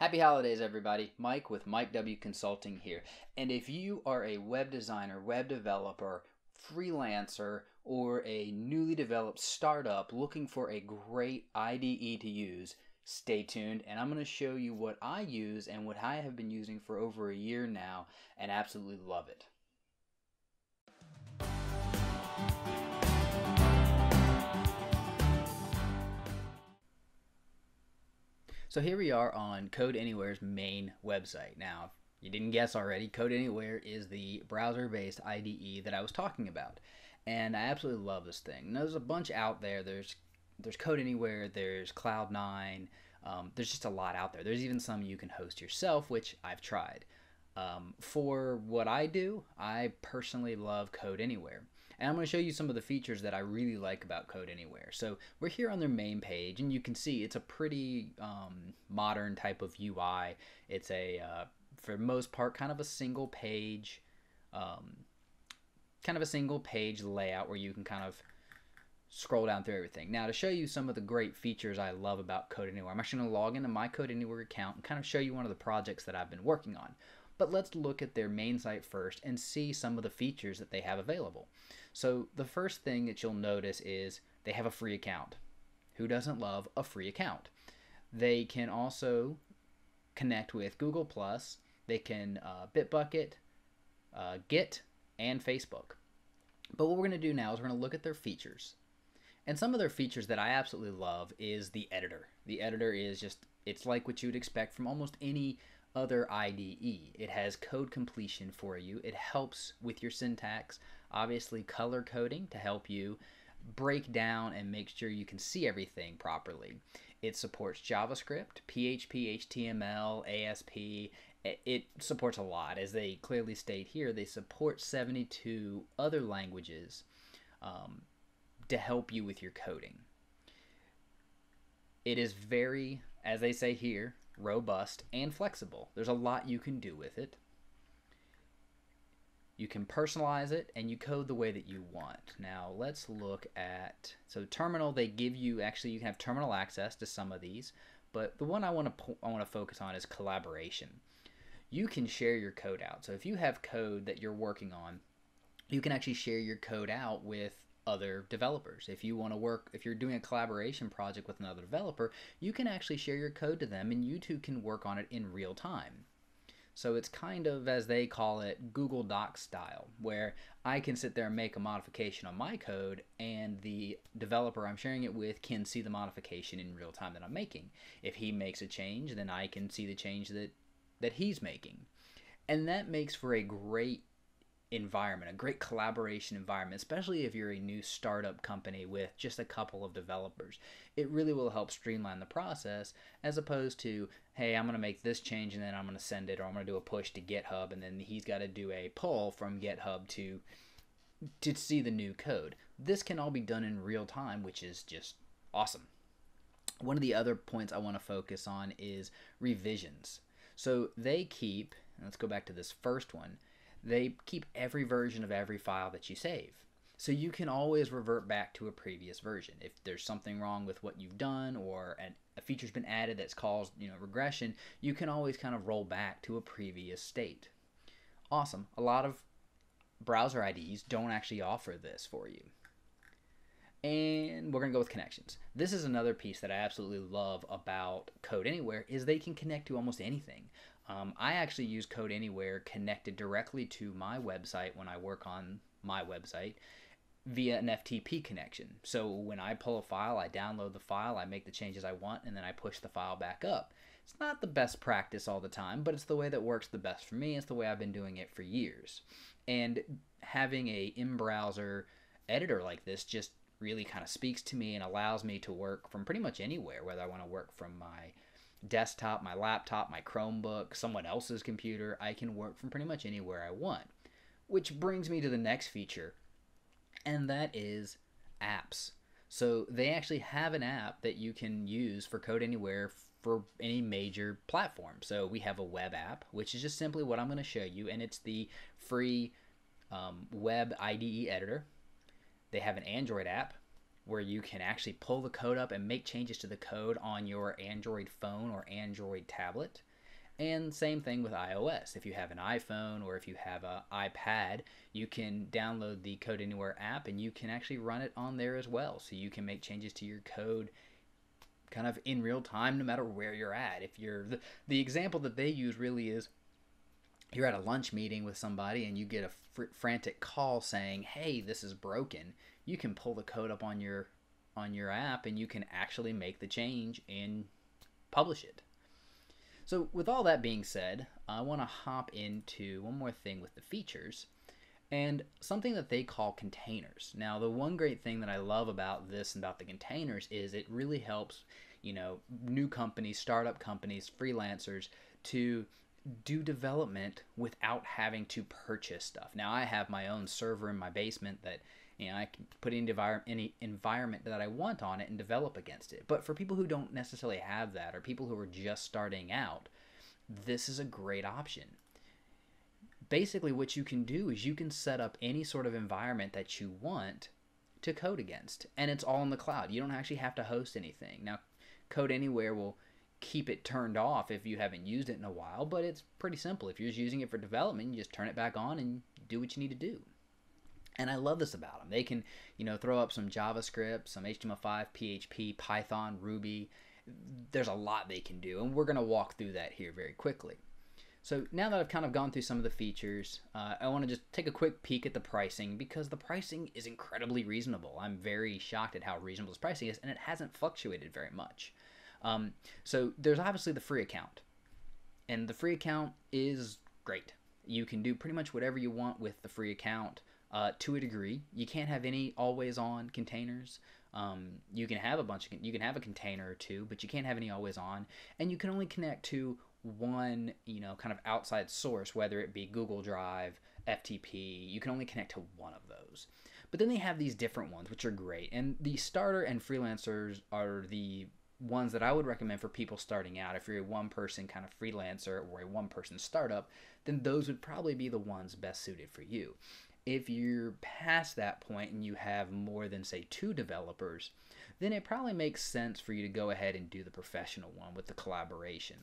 Happy holidays, everybody. Mike with Mike W Consulting here. And if you are a web designer, web developer, freelancer, or a newly developed startup looking for a great IDE to use, stay tuned and I'm going to show you what I use and what I have been using for over a year now and absolutely love it. So here we are on Code Anywhere's main website. Now, if you didn't guess already, Code Anywhere is the browser-based IDE that I was talking about. And I absolutely love this thing. Now, there's a bunch out there. There's there's Code Anywhere, there's Cloud9, um, there's just a lot out there. There's even some you can host yourself, which I've tried. Um, for what I do, I personally love Code Anywhere. And I'm going to show you some of the features that I really like about Code Anywhere. So we're here on their main page, and you can see it's a pretty um, modern type of UI. It's a, uh, for most part, kind of a single page, um, kind of a single page layout where you can kind of scroll down through everything. Now to show you some of the great features I love about Code Anywhere, I'm actually going to log into my Code Anywhere account and kind of show you one of the projects that I've been working on. But let's look at their main site first and see some of the features that they have available. So the first thing that you'll notice is they have a free account. Who doesn't love a free account? They can also connect with Google Plus. They can uh, Bitbucket, uh, Git, and Facebook. But what we're going to do now is we're going to look at their features. And some of their features that I absolutely love is the editor. The editor is just, it's like what you would expect from almost any other IDE. It has code completion for you. It helps with your syntax. Obviously, color coding to help you break down and make sure you can see everything properly. It supports JavaScript, PHP, HTML, ASP. It supports a lot. As they clearly state here, they support 72 other languages um, to help you with your coding. It is very, as they say here, robust, and flexible. There's a lot you can do with it. You can personalize it and you code the way that you want. Now let's look at, so terminal, they give you, actually you can have terminal access to some of these, but the one I want to I want to focus on is collaboration. You can share your code out. So if you have code that you're working on, you can actually share your code out with other developers. If you want to work, if you're doing a collaboration project with another developer, you can actually share your code to them and you two can work on it in real time. So it's kind of, as they call it, Google Docs style, where I can sit there and make a modification on my code, and the developer I'm sharing it with can see the modification in real time that I'm making. If he makes a change, then I can see the change that, that he's making. And that makes for a great environment, a great collaboration environment, especially if you're a new startup company with just a couple of developers. It really will help streamline the process as opposed to, hey, I'm going to make this change and then I'm going to send it or I'm going to do a push to GitHub and then he's got to do a pull from GitHub to to see the new code. This can all be done in real time, which is just awesome. One of the other points I want to focus on is revisions. So they keep, let's go back to this first one they keep every version of every file that you save. So you can always revert back to a previous version. If there's something wrong with what you've done or an, a feature's been added that's caused you know regression, you can always kind of roll back to a previous state. Awesome. A lot of browser IDs don't actually offer this for you. And we're going to go with connections. This is another piece that I absolutely love about Code Anywhere is they can connect to almost anything. Um, I actually use Code Anywhere connected directly to my website when I work on my website via an FTP connection. So when I pull a file, I download the file, I make the changes I want, and then I push the file back up. It's not the best practice all the time, but it's the way that works the best for me. It's the way I've been doing it for years. And having a in-browser editor like this just really kind of speaks to me and allows me to work from pretty much anywhere, whether I want to work from my desktop, my laptop, my Chromebook, someone else's computer. I can work from pretty much anywhere I want. Which brings me to the next feature, and that is apps. So they actually have an app that you can use for Code Anywhere for any major platform. So we have a web app, which is just simply what I'm going to show you, and it's the free um, web IDE editor. They have an Android app, where you can actually pull the code up and make changes to the code on your Android phone or Android tablet. And same thing with iOS. If you have an iPhone or if you have an iPad, you can download the Code Anywhere app and you can actually run it on there as well. So you can make changes to your code kind of in real time no matter where you're at. If you're the, the example that they use really is you're at a lunch meeting with somebody and you get a fr- frantic call saying, "Hey, this is broken." You can pull the code up on your on your app and you can actually make the change and publish it. So, with all that being said, I want to hop into one more thing with the features and something that they call containers. Now, the one great thing that I love about this and about the containers is it really helps, you know, new companies, startup companies, freelancers to do development without having to purchase stuff. Now, I have my own server in my basement that you know, I can put any, any environment that I want on it and develop against it. But for people who don't necessarily have that or people who are just starting out, this is a great option. Basically, what you can do is you can set up any sort of environment that you want to code against, and it's all in the cloud. You don't actually have to host anything. Now, Code Anywhere will keep it turned off if you haven't used it in a while, but it's pretty simple. If you're just using it for development, you just turn it back on and do what you need to do. And I love this about them. They can, you know, throw up some JavaScript, some HTML5, PHP, Python, Ruby. There's a lot they can do, and we're going to walk through that here very quickly. So now that I've kind of gone through some of the features, uh, I want to just take a quick peek at the pricing because the pricing is incredibly reasonable. I'm very shocked at how reasonable this pricing is, and it hasn't fluctuated very much. Um, so there's obviously the free account, and the free account is great. You can do pretty much whatever you want with the free account uh, to a degree. You can't have any always on containers. Um, you can have a bunch of you can have a container or two, but you can't have any always on, and you can only connect to one you know kind of outside source, whether it be Google Drive, FTP. You can only connect to one of those. But then they have these different ones, which are great, and the starter and freelancers are the ones that I would recommend for people starting out. If you're a one person kind of freelancer or a one person startup, then those would probably be the ones best suited for you. If you're past that point and you have more than, say, two developers, then it probably makes sense for you to go ahead and do the professional one with the collaboration.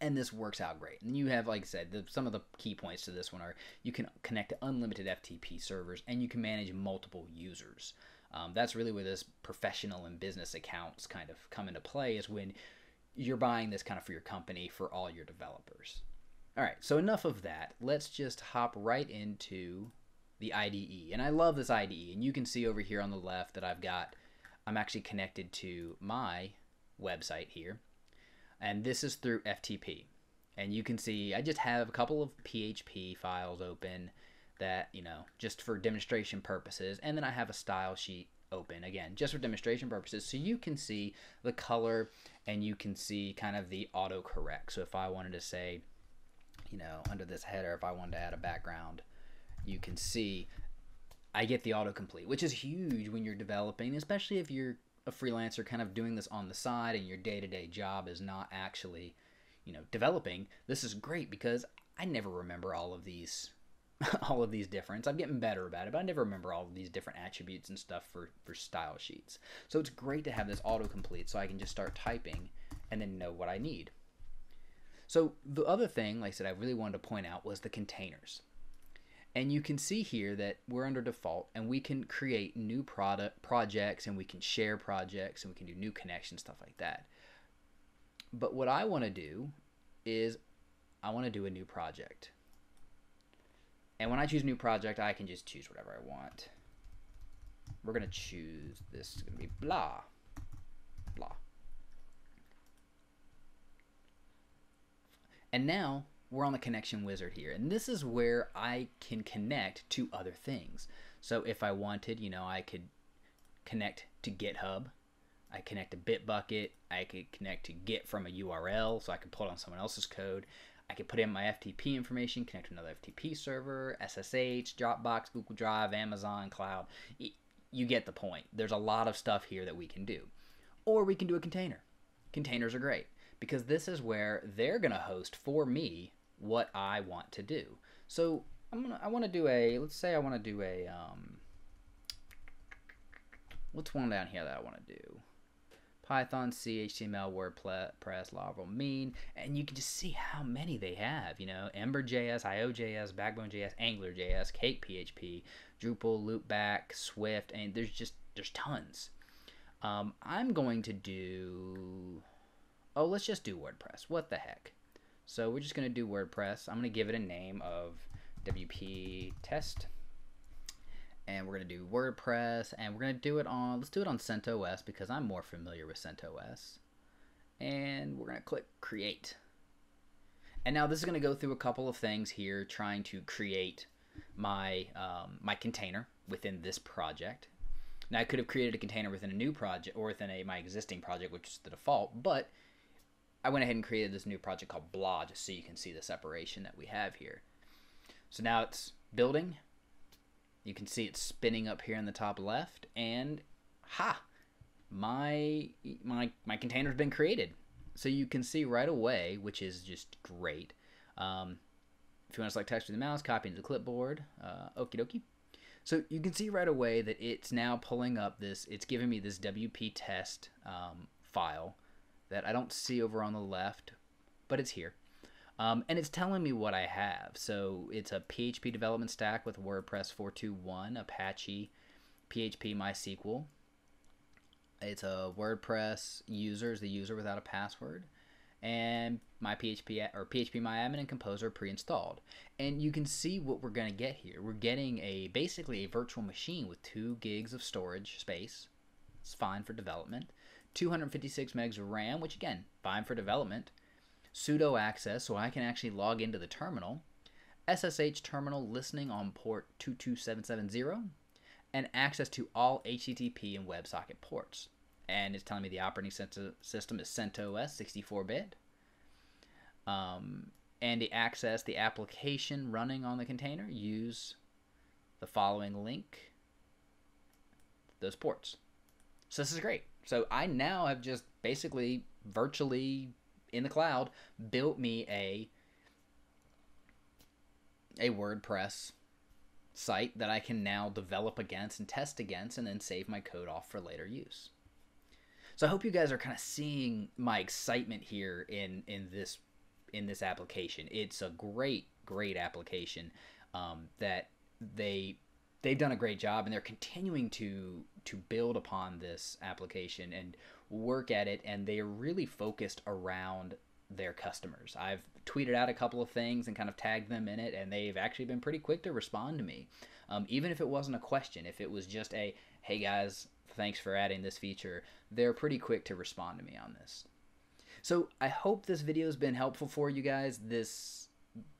And this works out great. And you have, like I said, the, some of the key points to this one are you can connect to unlimited FTP servers and you can manage multiple users. Um, that's really where this professional and business accounts kind of come into play, is when you're buying this kind of for your company for all your developers. All right, so enough of that. Let's just hop right into the IDE. And I love this IDE. And you can see over here on the left that I've got, I'm actually connected to my website here. And this is through FTP. And you can see I just have a couple of PHP files open that, you know, just for demonstration purposes. And then I have a style sheet open again, just for demonstration purposes. So you can see the color and you can see kind of the autocorrect. So if I wanted to say, you know, under this header, if I wanted to add a background, you can see I get the autocomplete, which is huge when you're developing, especially if you're a freelancer kind of doing this on the side and your day-to-day job is not actually, you know, developing. This is great because I never remember all of these all of these difference. I'm getting better about it, but I never remember all of these different attributes and stuff for for style sheets. So it's great to have this autocomplete so I can just start typing and then know what I need. So the other thing, like I said, I really wanted to point out was the containers. And you can see here that we're under default and we can create new product projects and we can share projects and we can do new connections, stuff like that. But what I want to do is I want to do a new project. And when I choose new project, I can just choose whatever I want. We're going to choose this is going to be blah. Blah. And now we're on the connection wizard here. And this is where I can connect to other things. So if I wanted, you know, I could connect to GitHub. I connect to Bitbucket. I could connect to Git from a URL, so I could pull on someone else's code. I could put in my FTP information, connect to another FTP server, SSH, Dropbox, Google Drive, Amazon Cloud. You get the point. There's a lot of stuff here that we can do. Or we can do a container. Containers are great because this is where they're going to host for me what I want to do. So I'm gonna I want to do a let's say I want to do a um, what's one down here that I want to do. Python, C, HTML, WordPress, Laravel, Mean, and you can just see how many they have. You know, Ember.js, IO.js, Backbone.js, AngularJS, Cake PHP, Drupal, Loopback, Swift, and there's just there's tons. Um, I'm going to do. Oh, let's just do WordPress. What the heck? So we're just going to do WordPress. I'm going to give it a name of WP Test and we're to do WordPress, and we're to do it on, let's do it on CentOS because I'm more familiar with CentOS. And we're to click Create. And now this is to go through a couple of things here, trying to create my, um, my container within this project. Now I could have created a container within a new project, or within a, my existing project, which is the default, but I went ahead and created this new project called Blah, just so you can see the separation that we have here. So now it's building, you can see it spinning up here in the top left, and ha, my my my container's been created. So you can see right away, which is just great. Um, if you want to select text with the mouse, copy into the clipboard, uh, okie dokie. So you can see right away that it's now pulling up this, it's giving me this WP test um, file that I don't see over on the left, but it's here. Um, and it's telling me what I have. So it's a PHP development stack with WordPress 4.2.1, Apache, PHP MySQL. It's a WordPress user, is the user without a password. And my PHP or PHP MyAdmin and Composer pre-installed. And you can see what we're going to get here. We're getting a basically a virtual machine with two gigs of storage space. It's fine for development. 256 megs of RAM, which again, fine for development sudo access so I can actually log into the terminal, SSH terminal listening on port 22770, and access to all HTTP and WebSocket ports. And it's telling me the operating system is CentOS 64-bit. Um, and to access the application running on the container, use the following link, those ports. So this is great. So I now have just basically virtually in the cloud built me a a WordPress site that I can now develop against and test against and then save my code off for later use. So I hope you guys are kind of seeing my excitement here in in this in this application. It's a great great application um, that they they've done a great job and they're continuing to to build upon this application and work at it and they're really focused around their customers. I've tweeted out a couple of things and kind of tagged them in it, and they've actually been pretty quick to respond to me. Um, even if it wasn't a question, if it was just a, hey guys, thanks for adding this feature, they're pretty quick to respond to me on this. So I hope this video has been helpful for you guys. This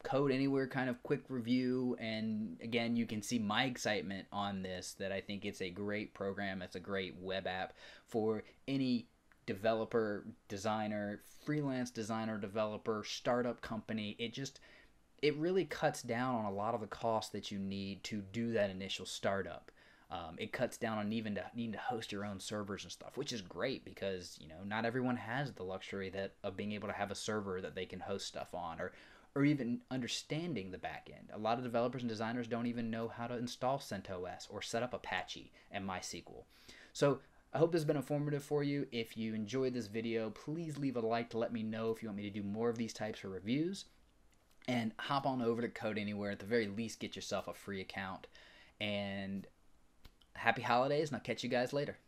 code anywhere kind of quick review and again you can see my excitement on this that i think it's a great program it's a great web app for any developer designer freelance designer developer startup company. It just it really cuts down on a lot of the costs that you need to do that initial startup. Um, it cuts down on even to needing to host your own servers and stuff, which is great because you know not everyone has the luxury that of being able to have a server that they can host stuff on, or or even understanding the backend. A lot of developers and designers don't even know how to install CentOS or set up Apache and MySQL. So I hope this has been informative for you. If you enjoyed this video, please leave a like to let me know if you want me to do more of these types of reviews. And hop on over to Code Anywhere. At the very least, get yourself a free account. And happy holidays, and I'll catch you guys later.